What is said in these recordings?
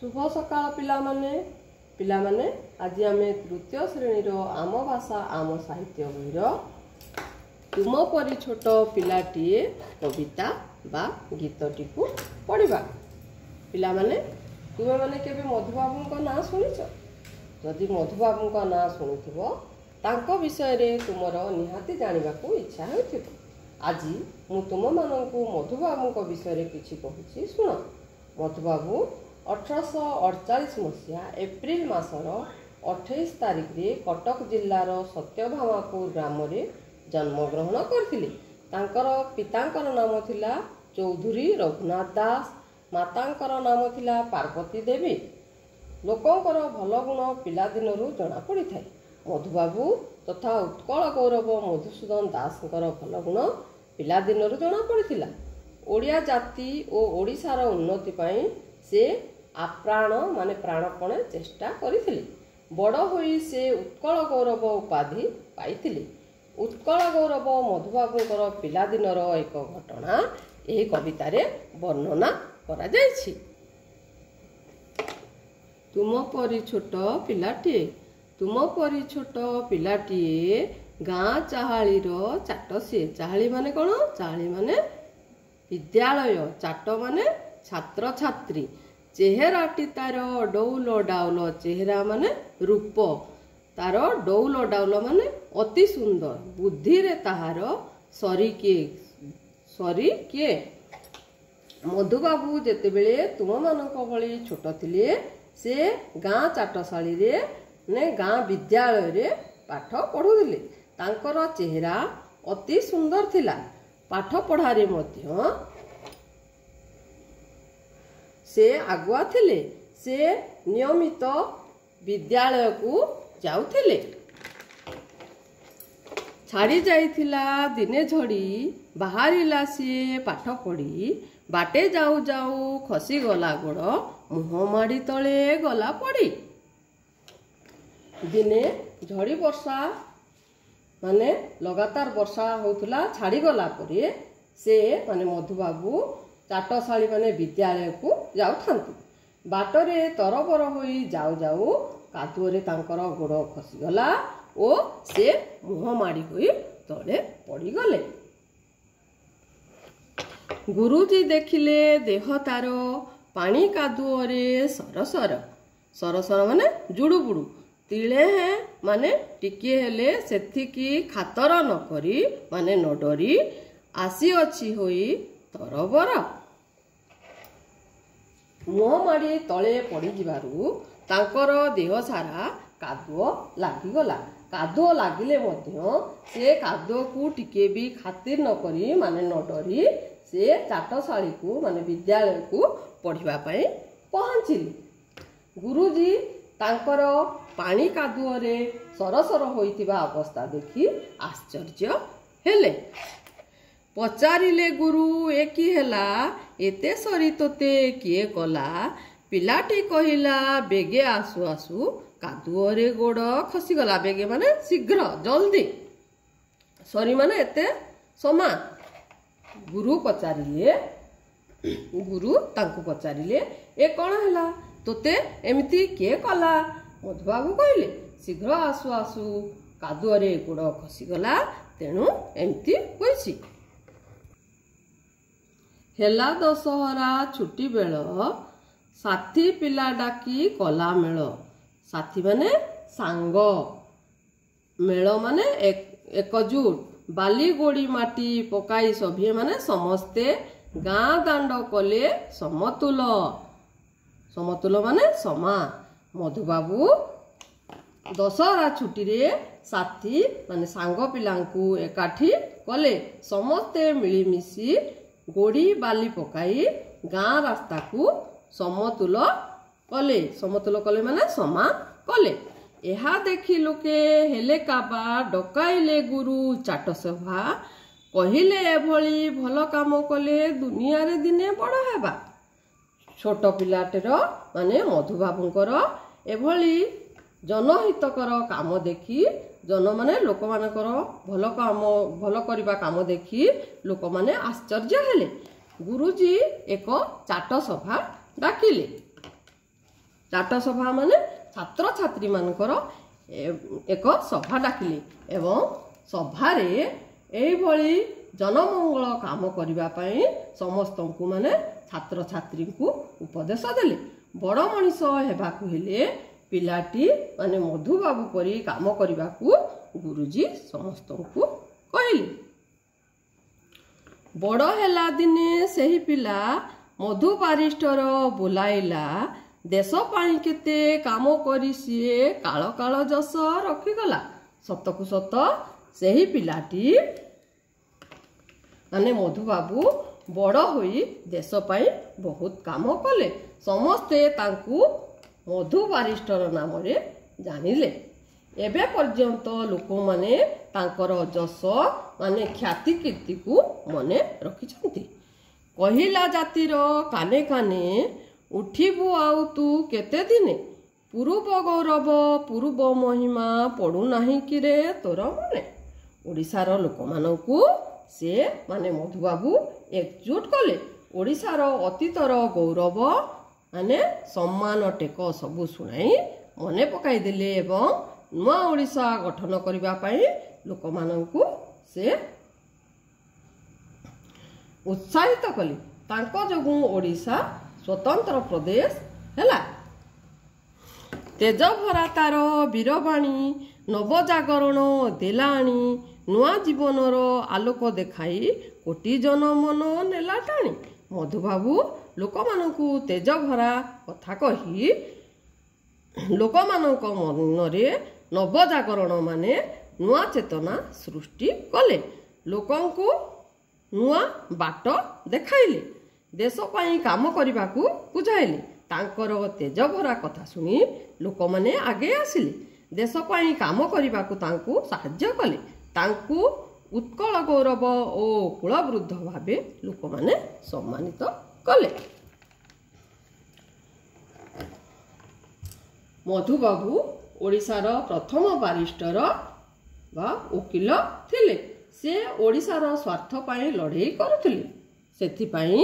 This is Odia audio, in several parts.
ଶୁଭ ସକାଳ ପିଲାମାନେ। ପିଲାମାନେ ଆଜି ଆମେ ତୃତୀୟ ଶ୍ରେଣୀର ଆମ ଭାଷା ଆମ ସାହିତ୍ୟ ବହିର। ତୁମ ପରି ଛୋଟ ପିଲାଟିଏ କବିତା ବା ଗୀତଟିକୁ ପଢ଼ିବା। ପିଲାମାନେ ତୁମେମାନେ କେବେ ମଧୁବାବୁଙ୍କ ନାଁ ଶୁଣିଛ? ଯଦି ମଧୁବାବୁଙ୍କ ନାଁ ଶୁଣିଥିବ ତାଙ୍କ ବିଷୟରେ ତୁମର ନିହାତି ଜାଣିବାକୁ ଇଚ୍ଛା ହେଉଥିବ। ଆଜି ମୁଁ ତୁମମାନଙ୍କୁ ମଧୁବାବୁଙ୍କ ବିଷୟରେ କିଛି କହୁଛି ଶୁଣ। ମଧୁବାବୁ ଅଠରଶହ ଅଠଚାଳିଶ ମସିହା ଏପ୍ରିଲ ମାସର ଅଠେଇଶ ତାରିଖରେ କଟକ ଜିଲ୍ଲାର ସତ୍ୟଭାମାପୁର ଗ୍ରାମରେ ଜନ୍ମଗ୍ରହଣ କରିଥିଲେ। ତାଙ୍କର ପିତାଙ୍କର ନାମ ଥିଲା ଚୌଧୁରୀ ରଘୁନାଥ ଦାସ ମାତାଙ୍କର ନାମ ଥିଲା ପାର୍ବତୀ ଦେବୀ। ଲୋକଙ୍କର ଭଲ ଗୁଣ ପିଲାଦିନରୁ ଜଣାପଡ଼ିଥାଏ। ମଧୁବାବୁ ତଥା ଉତ୍କଳ ଗୌରବ ମଧୁସୂଦନ ଦାସଙ୍କର ଭଲ ଗୁଣ ପିଲାଦିନରୁ ଜଣାପଡ଼ିଥିଲା। ଓଡ଼ିଆ ଜାତି ଓ ଓଡ଼ିଶାର ଉନ୍ନତି ପାଇଁ ସେ ଆପ୍ରାଣ ମାନେ ପ୍ରାଣପଣେ ଚେଷ୍ଟା କରିଥିଲେ। ବଡ଼ ହୋଇ ସେ ଉତ୍କଳ ଗୌରବ ଉପାଧି ପାଇଥିଲେ। ଉତ୍କଳ ଗୌରବ ମଧୁବାବୁଙ୍କର ପିଲାଦିନର ଏକ ଘଟଣା ଏହି କବିତାରେ ବର୍ଣ୍ଣନା କରାଯାଇଛି। ତୁମ ପରି ଛୋଟ ପିଲାଟିଏ ତୁମ ପରି ଛୋଟ ପିଲାଟିଏ ଗାଁ ଚାହାଳିର ଚାଟ ସିଏ ଚାହାଳି ମାନେ କ'ଣ? ଚାହାଳି ମାନେ ବିଦ୍ୟାଳୟ। ଚାଟ ମାନେ ଛାତ୍ରଛାତ୍ରୀ। ଚେହେରାଟି ତାର ଡଉଲ ଡାଉଲ ଚେହେରା ମାନେ ରୂପ। ତାର ଡଉଲ ଡାଉଲ ମାନେ ଅତି ସୁନ୍ଦର। ବୁଦ୍ଧିରେ ତାହାର ସରି କିଏ ସରି କିଏ? ମଧୁବାବୁ ଯେତେବେଳେ ତୁମମାନଙ୍କ ଭଳି ଛୋଟ ଥିଲେ ସେ ଗାଁ ଚାଟଶାଳୀରେ ମାନେ ଗାଁ ବିଦ୍ୟାଳୟରେ ପାଠ ପଢ଼ୁଥିଲେ। ତାଙ୍କର ଚେହେରା ଅତି ସୁନ୍ଦର ଥିଲା। ପାଠ ପଢ଼ାରେ ମଧ୍ୟ ସେ ଆଗୁଆ ଥିଲେ। ସେ ନିୟମିତ ବିଦ୍ୟାଳୟକୁ ଯାଉଥିଲେ। ଛାଡ଼ି ଯାଇଥିଲା ଦିନେ ଝଡ଼ି ବାହାରିଲା ସିଏ ପାଠ ପଢ଼ି। ବାଟେ ଯାଉ ଯାଉ ଖସିଗଲା ଗୋଡ଼ ମୁହଁ ମାଡ଼ି ତଳେ ଗଲା ପଡ଼ି। ଦିନେ ଝଡ଼ି ବର୍ଷା ମାନେ ଲଗାତାର ବର୍ଷା ହେଉଥିଲା ଛାଡ଼ିଗଲା ପରେ ସେ ମାନେ ମଧୁବାବୁ ଚାଟଶାଳୀ ମାନେ ବିଦ୍ୟାଳୟକୁ ଯାଉଥାନ୍ତି। ବାଟରେ ତରବର ହୋଇ ଯାଉ ଯାଉ କାଦୁଅରେ ତାଙ୍କର ଗୋଡ଼ ଖସିଗଲା ଓ ସେ ମୁହଁ ମାଡ଼ି ହୋଇ ତଳେ ପଡ଼ିଗଲେ। ଗୁରୁଜୀ ଦେଖିଲେ ଦେହ ତାର ପାଣି କାଦୁଅରେ ସରସର। ସରସର ମାନେ ଜୁଡ଼ୁବୁଡ଼ୁ। ତିଳେ ମାନେ ଟିକିଏ ହେଲେ ସେତିକି ଖାତର ନ କରି ମାନେ ନ ଡରି ଆସିଅଛି ହୋଇ ତରବର। ମୁହଁ ମାଡ଼ି ତଳେ ପଡ଼ିଯିବାରୁ ତାଙ୍କର ଦେହ ସାରା କାଦୁଅ ଲାଗିଗଲା। କାଦୁଅ ଲାଗିଲେ ମଧ୍ୟ ସେ କାଦୁଅକୁ ଟିକେ ବି ଖାତିର ନ କରି ମାନେ ନ ଡରି ସେ ଚାଟଶାଳୀକୁ ମାନେ ବିଦ୍ୟାଳୟକୁ ପଢ଼ିବା ପାଇଁ ପହଞ୍ଚିଲେ। ଗୁରୁଜୀ ତାଙ୍କର ପାଣି କାଦୁଅରେ ସରସର ହୋଇଥିବା ଅବସ୍ଥା ଦେଖି ଆଶ୍ଚର୍ଯ୍ୟ ହେଲେ। ପଚାରିଲେ ଗୁରୁ ଏ କି ହେଲା? ଏତେ ସରି ତୋତେ କିଏ କଲା? ପିଲାଟି କହିଲା ବେଗେ ଆସୁ ଆସୁ କାଦୁଅରେ ଗୋଡ଼ ଖସିଗଲା ବେଗେ ମାନେ ଶୀଘ୍ର ଜଲ୍ଦି। ସରି ମାନେ ଏତେ ସମାନ ଗୁରୁ ପଚାରିଲେ ଗୁରୁ ତାଙ୍କୁ ପଚାରିଲେ ଏ କ'ଣ ହେଲା? ତୋତେ ଏମିତି କିଏ କଲା? ମଧୁବାବୁ କହିଲେ ଶୀଘ୍ର ଆସୁ ଆସୁ କାଦୁଅରେ ଗୋଡ଼ ଖସିଗଲା ତେଣୁ ଏମିତି ହୋଇଛି। ହେଲା ଦଶହରା ଛୁଟି ବେଳ ସାଥୀ ପିଲା ଡାକି କଲା ମେଳ। ସାଥୀ ମାନେ ସାଙ୍ଗ। ମେଳ ମାନେ ଏକଜୁଟ। ବାଲି ଗୋଡ଼ି ମାଟି ପକାଇ ସଭିଏ ମାନେ ସମସ୍ତେ ଗାଁ ଦାଣ୍ଡ କଲେ ସମତୁଲ। ସମତୁଲ ମାନେ ସମା। ମଧୁବାବୁ ଦଶହରା ଛୁଟିରେ ସାଥୀ ମାନେ ସାଙ୍ଗ ପିଲାଙ୍କୁ ଏକାଠି କଲେ। ସମସ୍ତେ ମିଳିମିଶି ଗୋଡ଼ି ବାଲି ପକାଇ ଗାଁ ରାସ୍ତାକୁ ସମତୁଲ କଲେ। ସମତୁଲ କଲେ ମାନେ ସମାନ କଲେ। ଏହା ଦେଖି ଲୋକେ ହେଲେ କାବା ଡକାଇଲେ ଗୁରୁ ଚାଟସଭା କହିଲେ ଏଭଳି ଭଲ କାମ କଲେ ଦୁନିଆରେ ଦିନେ ବଡ଼ ହେବା। ଛୋଟ ପିଲାଟିର ମାନେ ମଧୁବାବୁଙ୍କର ଏଭଳି ଜନହିତକର କାମ ଦେଖି ଜନମାନେ ଲୋକମାନଙ୍କର ଭଲ କାମ ଭଲ କରିବା କାମ ଦେଖି ଲୋକମାନେ ଆଶ୍ଚର୍ଯ୍ୟ ହେଲେ। ଗୁରୁଜୀ ଏକ ଚାଟ ସଭା ଡାକିଲେ। ଚାଟ ସଭା ମାନେ ଛାତ୍ରଛାତ୍ରୀମାନଙ୍କର ଏକ ସଭା ଡାକିଲେ ଏବଂ ସଭାରେ ଏଇଭଳି ଜନମଙ୍ଗଳ କାମ କରିବା ପାଇଁ ସମସ୍ତଙ୍କୁ ମାନେ ଛାତ୍ରଛାତ୍ରୀଙ୍କୁ ଉପଦେଶ ଦେଲେ। ବଡ଼ ମଣିଷ ହେବାକୁ ହେଲେ ପିଲାଟି ମାନେ ମଧୁବାବୁ ପରି କାମ କରିବାକୁ ଗୁରୁଜୀ ସମସ୍ତଙ୍କୁ କହିଲେ। ବଡ଼ ହେଲା ଦିନେ ସେହି ପିଲା ମଧୁ ପାରିଷ୍ଟର ବୋଲାଇଲା ଦେଶ ପାଇଁ କେତେ କାମ କରି ସିଏ କାଳ କାଳ ଯଶ ରଖିଗଲା। ସତକୁ ସତ ସେହି ପିଲାଟି ମାନେ ମଧୁବାବୁ ବଡ଼ ହୋଇ ଦେଶ ପାଇଁ ବହୁତ କାମ କଲେ। ସମସ୍ତେ ତାଙ୍କୁ ମଧୁ ବାରିଷ୍ଟର ନାମରେ ଜାଣିଲେ। ଏବେ ପର୍ଯ୍ୟନ୍ତ ଲୋକମାନେ ତାଙ୍କର ଯଶ ମାନେ ଖ୍ୟାତି କୀର୍ତ୍ତିକୁ ମନେ ରଖିଛନ୍ତି। କହିଲା ଜାତିର କାନେ କାନେ ଉଠିବୁ ଆଉ ତୁ କେତେ ଦିନେ? ପୂର୍ବ ଗୌରବ ପୂର୍ବ ମହିମା ପଡ଼ୁନାହିଁ କିରେ ତୋର ମନେ? ଓଡ଼ିଶାର ଲୋକମାନଙ୍କୁ ସେ ମାନେ ମଧୁବାବୁ ଏକଜୁଟ କଲେ। ଓଡ଼ିଶାର ଅତୀତର ଗୌରବ ମାନେ ସମ୍ମାନ ଟେକ ସବୁ ଶୁଣାଇ ମନେ ପକାଇଦେଲେ ଏବଂ ନୂଆ ଓଡ଼ିଶା ଗଠନ କରିବା ପାଇଁ ଲୋକମାନଙ୍କୁ ସେ ଉତ୍ସାହିତ କଲେ। ତାଙ୍କ ଯୋଗୁଁ ଓଡ଼ିଶା ସ୍ୱତନ୍ତ୍ର ପ୍ରଦେଶ ହେଲା। ତେଜଭରା ତାର ବୀରବାଣୀ ନବଜାଗରଣ ଦେଲାଣି ନୂଆ ଜୀବନର ଆଲୋକ ଦେଖାଇ କୋଟି ଜନ ମନ ନେଲା ଟାଣି। ମଧୁବାବୁ ଲୋକମାନଙ୍କୁ ତେଜଭରା କଥା କହି ଲୋକମାନଙ୍କ ମନରେ ନବଜାଗରଣ ମାନେ ନୂଆ ଚେତନା ସୃଷ୍ଟି କଲେ। ଲୋକଙ୍କୁ ନୂଆ ବାଟ ଦେଖାଇଲେ। ଦେଶ ପାଇଁ କାମ କରିବାକୁ ବୁଝାଇଲେ। ତାଙ୍କର ତେଜଭରା କଥା ଶୁଣି ଲୋକମାନେ ଆଗେଇ ଆସିଲେ। ଦେଶ ପାଇଁ କାମ କରିବାକୁ ତାଙ୍କୁ ସାହାଯ୍ୟ କଲେ। ତାଙ୍କୁ ଉତ୍କଳ ଗୌରବ ଓ କୁଳବୃଦ୍ଧ ଭାବେ ଲୋକମାନେ ସମ୍ମାନିତ କଲେ। ମଧୁବାବୁ ଓଡ଼ିଶାର ପ୍ରଥମ ବାରିଷ୍ଟର ବା ଓକିଲ ଥିଲେ। ସେ ଓଡ଼ିଶାର ସ୍ୱାର୍ଥ ପାଇଁ ଲଢ଼େଇ କରୁଥିଲେ। ସେଥିପାଇଁ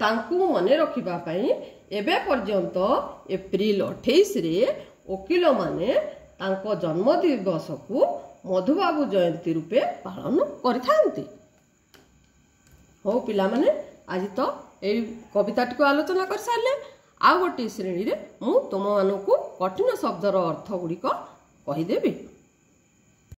ତାଙ୍କୁ ମନେ ରଖିବା ପାଇଁ ଏବେ ପର୍ଯ୍ୟନ୍ତ ଏପ୍ରିଲ ଅଠେଇଶରେ ଓକିଲମାନେ ତାଙ୍କ ଜନ୍ମ ଦିବସକୁ ମଧୁବାବୁ ଜୟନ୍ତୀ ରୂପେ ପାଳନ କରିଥାନ୍ତି। ହଉ ପିଲାମାନେ ଆଜି ତ ଏଇ କବିତାଟିକୁ ଆଲୋଚନା କରିସାରିଲେ। ଆଉ ଗୋଟିଏ ଶ୍ରେଣୀରେ ମୁଁ ତୁମମାନଙ୍କୁ କଠିନ ଶବ୍ଦର ଅର୍ଥ ଗୁଡ଼ିକ କହିଦେବି।